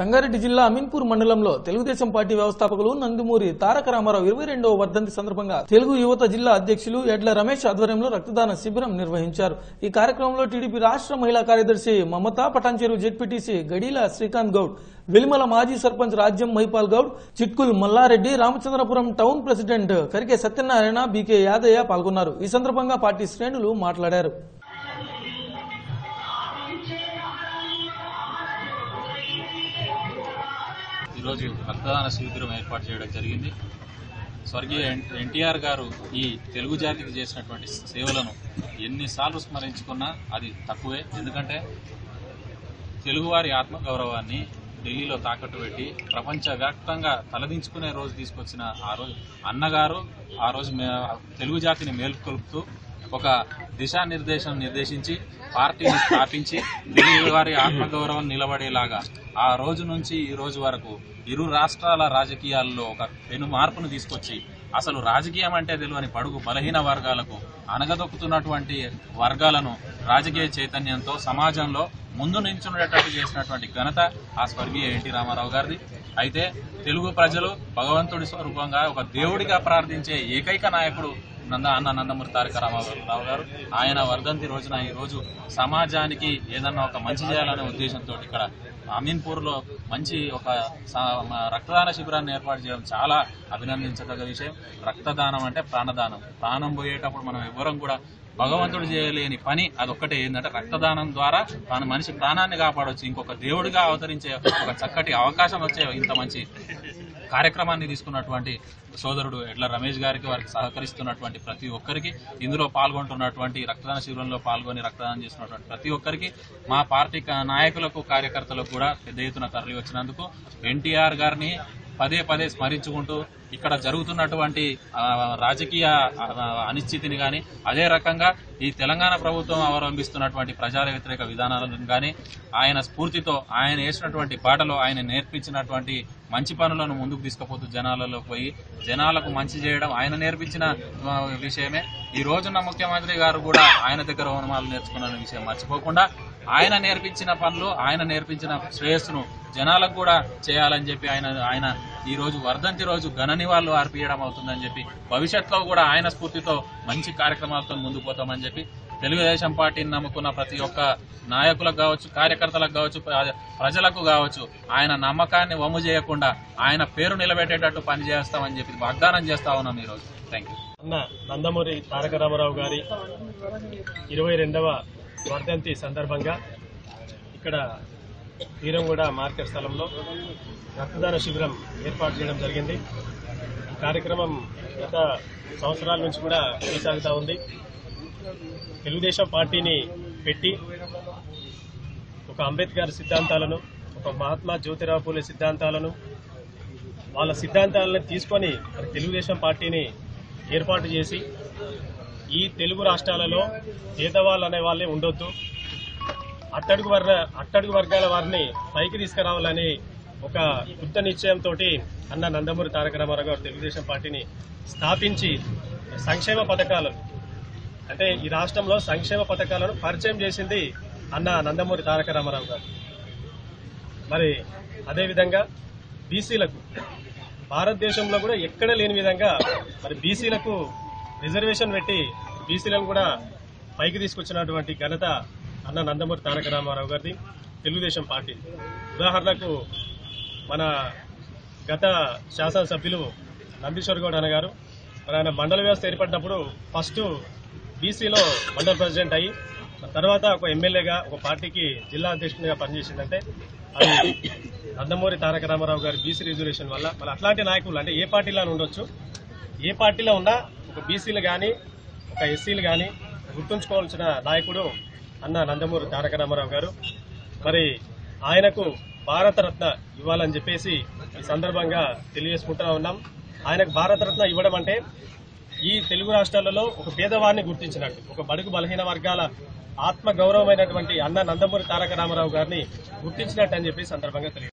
సంగారెడ్డి జిల్లా అమీన్పూర్ మండలంలో తెలుగుదేశం పార్టీ వ్యవస్థాపకులు నందమూరి తారక రామారావు ఇరవై రెండవ వర్ధంతి సందర్భంగా తెలుగు యువత జిల్లా అధ్యక్షులు ఎడ్ల రమేష్ ఆధ్వర్యంలో రక్తదాన శిబిరం నిర్వహించారు. ఈ కార్యక్రమంలో టీడీపీ రాష్ట్ర మహిళా కార్యదర్శి మమతా పటాన్చేరు జెడ్పీటీసీ గడీల శ్రీకాంత్ గౌడ్ వెలిమల మాజీ sarpanch Rajyam Mahipal Goud Chitkul Mallareddy Ramachandrapuram town president Karike Satyanarayana B K Yadaiah పాల్గొన్నారు. ఈ సందర్భంగా పార్టీ శ్రేణులు మాట్లాడారు. ఈరోజు రక్తదాన శిబిరం ఏర్పాటు చేయడం జరిగింది. స్వర్గీయ ఎన్- ఎన్టీఆర్ గారు ఈ తెలుగు జాతికి చేసినటువంటి సేవలను ఎన్నిసార్లు స్మరించుకున్నా అది తక్కువే. ఎందుకంటే తెలుగువారి ఆత్మగౌరవాన్ని ఢిల్లీలో తాకట్టు పెట్టి ప్రపంచవ్యాప్తంగా తలదించుకునే రోజు తీసుకొచ్చిన ఆ రోజు అన్నగారు ఆ రోజు తెలుగు జాతిని మేల్కొల్పుతూ ఒక దిశానిర్దేశం నిర్దేశించి పార్టీని స్థాపించి తెలుగు వారి ఆత్మగౌరవం నిలబడేలాగా ఆ రోజు నుంచి ఈ రోజు వరకు ఇరు రాష్ట్రాల రాజకీయాల్లో ఒక పెను మార్పును తీసుకొచ్చి అసలు రాజకీయం అంటే తెలియని పడుగు బలహీన వర్గాలకు అనగదొక్కుతున్నటువంటి వర్గాలను రాజకీయ చైతన్యంతో సమాజంలో ముందు నించుండేటట్టు చేసినటువంటి ఘనత ఆ స్వర్గీయ ఎన్టీ రామారావు గారిది. అయితే తెలుగు ప్రజలు భగవంతుడి స్వరూపంగా ఒక దేవుడిగా ప్రార్థించే ఏకైక నాయకుడు నంద అన్న నందమూరి తారక రామారావు గారు. ఆయన వర్ధంతి రోజున ఈ రోజు సమాజానికి ఏదన్నా ఒక మంచి చేయాలనే ఉద్దేశంతో ఇక్కడ అమీన్పూర్లో మంచి ఒక రక్తదాన శిబిరాన్ని ఏర్పాటు చేయడం చాలా అభినందించదగ్గ విషయం. రక్తదానం అంటే ప్రాణదానం. ప్రాణం పోయేటప్పుడు మనం ఎవరం కూడా భగవంతుడు చేయలేని పని అదొక్కటే. ఏంటంటే రక్తదానం ద్వారా తన మనిషి ప్రాణాన్ని కాపాడొచ్చు. ఇంకొక దేవుడిగా అవతరించే ఒక చక్కటి అవకాశం వచ్చే ఇంత మంచి కార్యక్రమాన్ని తీసుకున్నటువంటి సోదరుడు ఎడ్ల రమేష్ గారికి వారికి సహకరిస్తున్నటువంటి ప్రతి ఒక్కరికి ఇందులో పాల్గొంటున్నటువంటి రక్తదాన శిబిరంలో పాల్గొని రక్తదానం చేస్తున్నటువంటి ప్రతి ఒక్కరికి మా పార్టీ నాయకులకు కార్యకర్తలకు కూడా పెద్ద ఎత్తున తరలి వచ్చినందుకు ఎన్టీఆర్ గారిని పదే పదే స్మరించుకుంటూ ఇక్కడ జరుగుతున్నటువంటి రాజకీయ అనిశ్చితిని కానీ అదే రకంగా ఈ తెలంగాణ ప్రభుత్వం అవలంబిస్తున్నటువంటి ప్రజా వ్యతిరేక విధానాలను కానీ ఆయన స్ఫూర్తితో ఆయన వేసినటువంటి బాటలో ఆయన నేర్పించినటువంటి మంచి పనులను ముందుకు తీసుకుపోతూ జనాలలో పోయి జనాలకు మంచి చేయడం ఆయన నేర్పించిన విషయమే. ఈ రోజున్న ముఖ్యమంత్రి గారు కూడా ఆయన దగ్గర హోనమాలు నేర్చుకున్న విషయం మర్చిపోకుండా ఆయన నేర్పించిన పనులు ఆయన నేర్పించిన శ్రేయస్సును జనాలకు కూడా చేయాలని చెప్పి ఆయన ఆయన ఈ రోజు వర్ధంతి రోజు ఘన నివాళులు అర్పించడం అవుతుందని చెప్పి భవిష్యత్తులో కూడా ఆయన స్ఫూర్తితో మంచి కార్యక్రమాలతో ముందుకు పోతామని చెప్పి తెలుగుదేశం పార్టీని నమ్ముకున్న ప్రతి ఒక్క నాయకులకు కావచ్చు కార్యకర్తలకు కావచ్చు ప్రజలకు కావచ్చు ఆయన నమ్మకాన్ని వమ్ము చేయకుండా ఆయన పేరు నిలబెట్టేటట్టు పనిచేస్తామని చెప్పి వాగ్దానం చేస్తా ఉన్నాం ఈరోజు. థ్యాంక్ యూ అన్న నందమూరి తారక రామారావు గారి ఇరవై రెండవ వర్ధంతి సందర్భంగా ఇక్కడ తీరంగూడ మార్కెట్ స్థలంలో రక్తదాన శిబిరం ఏర్పాటు చేయడం జరిగింది. కార్యక్రమం గత సంవత్సరాల నుంచి కూడా కొనసాగుతూ ఉంది. తెలుగుదేశం పార్టీని పెట్టి ఒక అంబేద్కర్ సిద్ధాంతాలను ఒక మహాత్మా జ్యోతిరావు పూలే సిద్ధాంతాలను వాళ్ళ సిద్ధాంతాలను తీసుకొని మరి తెలుగుదేశం పార్టీని ఏర్పాటు చేసి ఈ తెలుగు రాష్ట్రాలలో పేదవాళ్ళు అనే వాళ్ళే ఉండొద్దు. అట్టడుగు వర్గ అట్టడుగు వర్గాల వారిని పైకి తీసుకురావాలని ఒక కృత నిశ్చయంతో అన్న నందమూరి తారక రామారావు గారు తెలుగుదేశం పార్టీని స్థాపించి సంక్షేమ పథకాలు అంటే ఈ రాష్ట్రంలో సంక్షేమ పథకాలను పరిచయం చేసింది అన్న నందమూరి తారక రామారావు గారు. మరి అదేవిధంగా బీసీలకు భారతదేశంలో కూడా ఎక్కడ లేని విధంగా మరి బీసీలకు రిజర్వేషన్ పెట్టి బీసీలను కూడా పైకి తీసుకొచ్చినటువంటి ఘనత అన్న నందమూరి తారక రామారావు గారిది తెలుగుదేశం పార్టీ. ఉదాహరణకు మన గత శాసనసభ్యులు నందీశ్వర్ గౌడ్ అన్నగారు మరి ఆయన మండల వ్యవస్థ ఏర్పడినప్పుడు ఫస్ట్ బీసీలో మండల ప్రెసిడెంట్ అయ్యి తర్వాత ఒక ఎమ్మెల్యేగా ఒక పార్టీకి జిల్లా అధ్యక్షునిగా పనిచేసిందంటే అది నందమూరి తారక రామారావు గారి బీసీ రిజర్వేషన్ వల్ల. మళ్ళీ అట్లాంటి నాయకులు అంటే ఏ పార్టీలో ఉండొచ్చు. ఏ పార్టీలో ఉన్నా ఒక బీసీలు కానీ ఒక ఎస్సీలు కానీ గుర్తుంచుకోవాల్సిన నాయకుడు అన్న నందమూరి తారక రామారావు గారు. మరి ఆయనకు భారతరత్న ఇవ్వాలని చెప్పేసి ఈ సందర్భంగా తెలియజేసుకుంటా ఉన్నాం. ఆయనకు భారతరత్న ఇవ్వడం అంటే ఈ తెలుగు రాష్ట్రాలలో ఒక పేదవాడిని గుర్తించినట్టు ఒక బడుగు బలహీన వర్గాల ఆత్మ గౌరవమైనటువంటి అన్న నందమూరి తారక రామారావు గారిని గుర్తించినట్టు అని చెప్పి సందర్భంగా తెలియదు